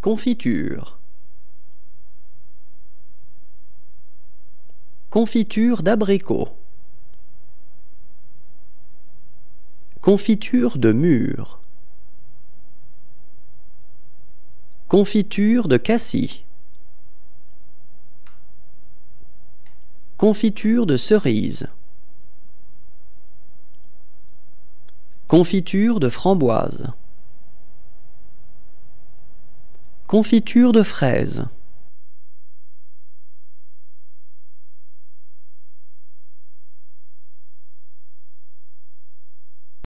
Confiture. Confiture d'abricot. Confiture de mûre. Confiture de cassis. Confiture de cerise. Confiture de framboise. Confiture de fraises.